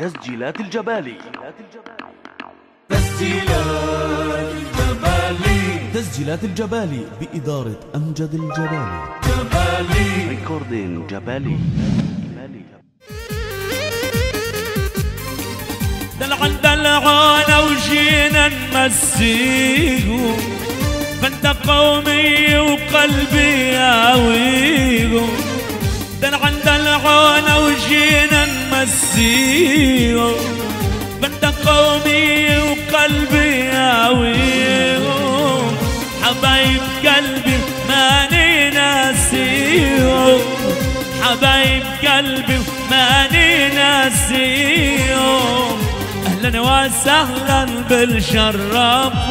تسجيلات الجبالي. تسجيلات الجبالي. تسجيلات الجبالي بإدارة أمجد الجبالي. جبالي. ريكوردين جبالي. دلعن دلعونا وجينا نمسيكم فانت قومي وقلبي ياويكم دلعن دلعونا وجينا نمسيكم فانت قومي وقلبي ياويكم حبايب قلبي ماني ناسيهم حبايب قلبي ماني ناسيهم أهلا وسهلا بالشرفونا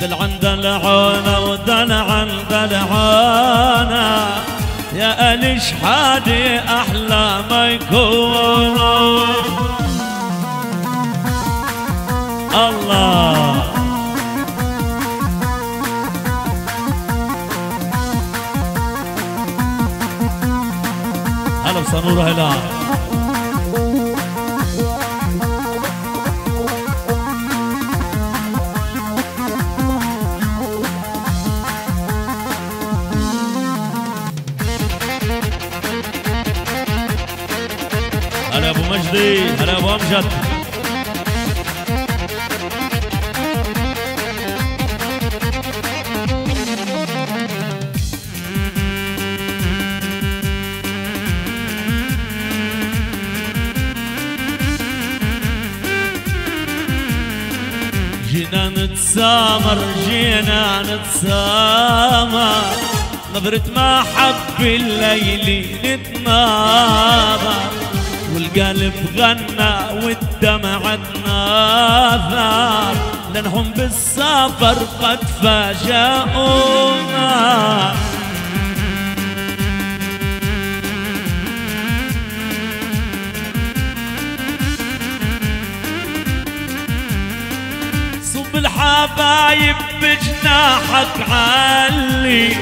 دلعن دلعونا ودلعن دلعونا يا أليش حادي أحلى ما يكون. الله. هلا بصنورة هلا مجدي هلا ابو امجد جينا نتسامر جينا نتسامر نظرة ما حب الليل نتناظر والقلب غنى والدمع ناثر لأنهم بالسفر قد فاجأونا. صب الحبايب بجناحك علي.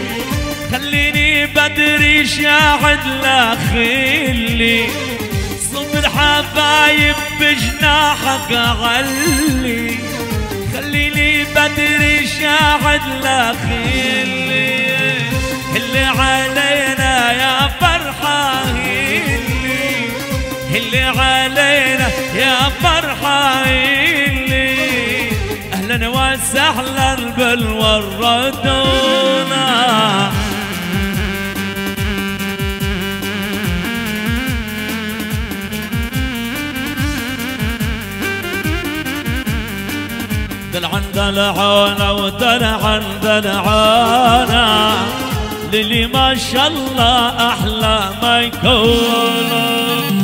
خليني بدري شاهد لخيلي صب الحبايب بجناحك علي خليني بدري شاهد لخيلي اللي علينا يا فرحة اللي اللي علينا يا فرحة اللي أهلا وسهلا بالوردونا دلعونا ودلعن دلعونا للي ما شاء الله أحلى ما يكون.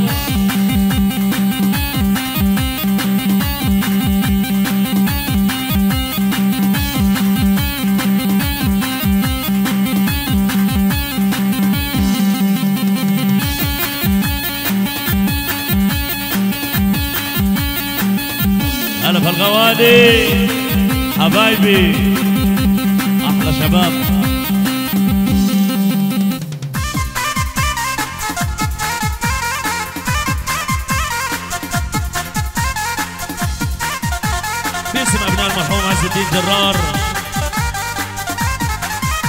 حبايبي. أحلى شباب. باسم أبناء المرحوم عز الدين جرار.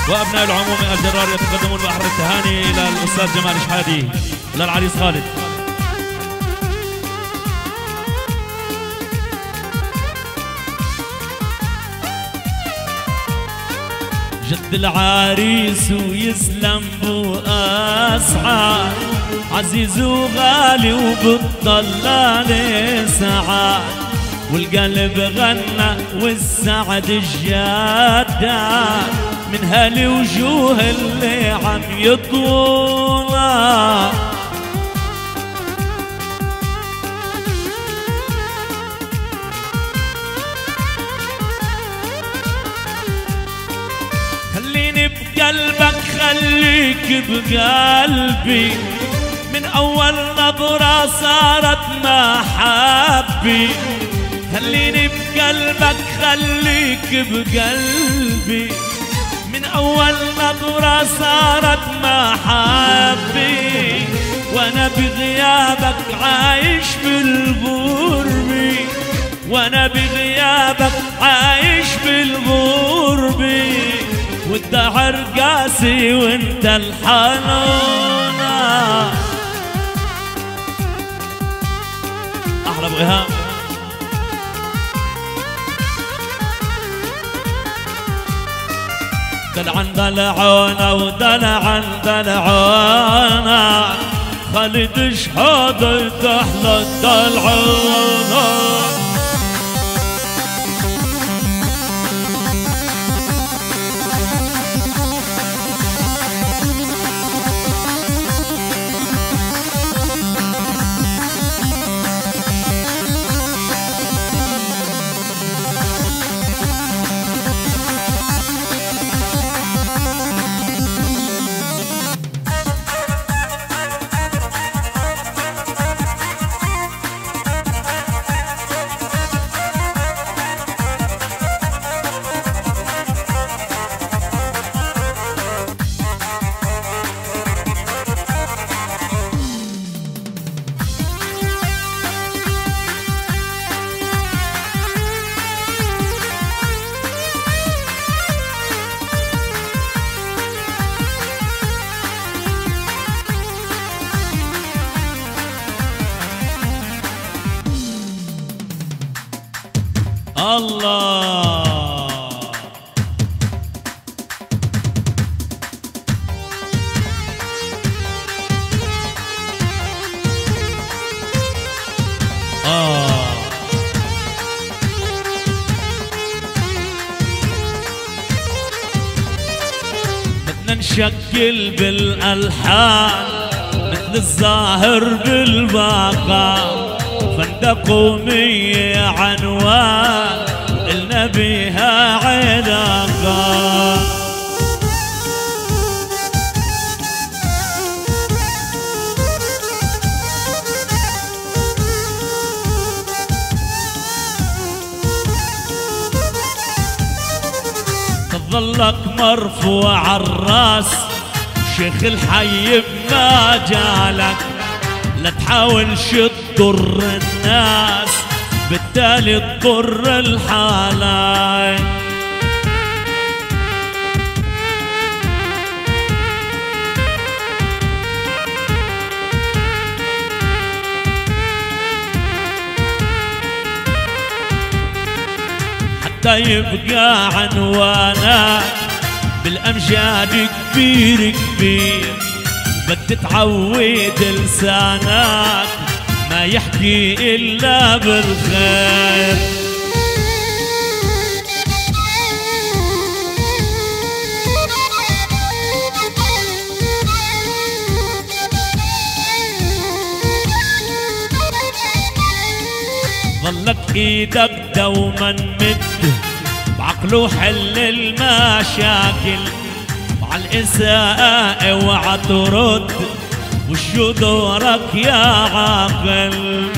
وأبناء العموم الجرار يتقدمون بحر التهاني إلى الأستاذ جمال شحادي إلى العريس خالد. جد العريس ويسلم بو اسعد عزيز وغالي وبتضل سعاد والقلب غنى والسعد الجداد من هالوجوه اللي عم يطولها خليني بقلبك خليك بقلبي. من أول نظرة صارت محبي خليني بقلبك خليك بقلبي. من أول نظرة صارت محبي وأنا بغيابك عايش بالغربة وأنا بغيابك عايش بالغربة والدهر قاسي وانت الحنونة. أحلى إيهاب دلعن دلعونا ودلعن دلعونا. خالد شحاضر تحلى الدلعونا. الله. بدنا نشكل بالألحان مثل الظاهر بالبقاء فندق ومية عنوان. بيها علاقة تظلك مرفوع الرأس شيخ الحي بما جالك لا تحاول تضر الناس. بالتالي تضر الحالة حتى يبقى عنوانك بالأمجاد كبير كبير. بدك تعود لسانك ما يحكي إلا بالخير. ظلك إيدك دوما مد بعقله حل المشاكل مع الإساءة اوعى ترد. وشو دورك يا عاقل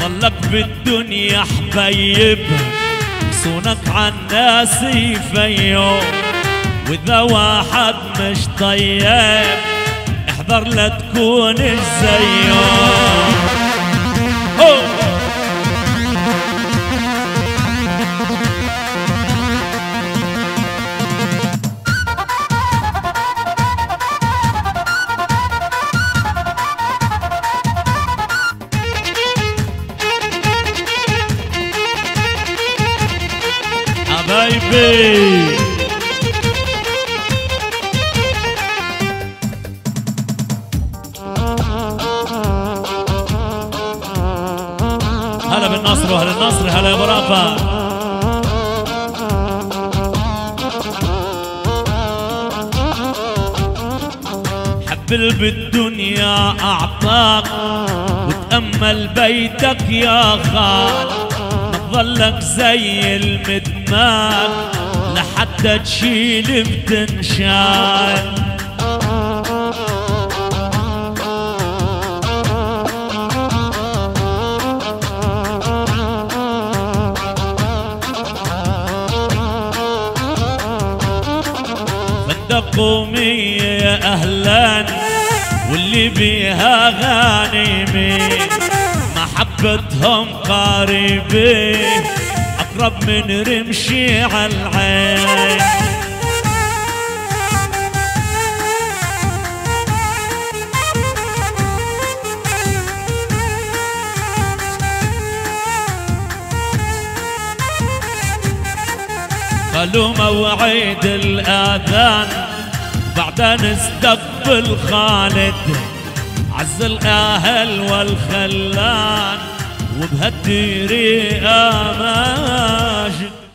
ظلك بالدنيا حبيب صونك عالناس يفيو وإذا واحد مش طيب احذر لا تكون زيه هلا بالنصر وهلا النصر. هلا يا أبو رافع. حبل بالدنيا أعطاك وتأمل بيتك يا خال. ما ظلك زي المدماغ لحتى تشيل بتنشال. قومية يا أهلا واللي بيها غانمين محبتهم قريبين أقرب من رمشي على العين. قالوا موعد الآذان. بعدين استقبل خالد عز الأهل والخلان وبهالديري ماجد.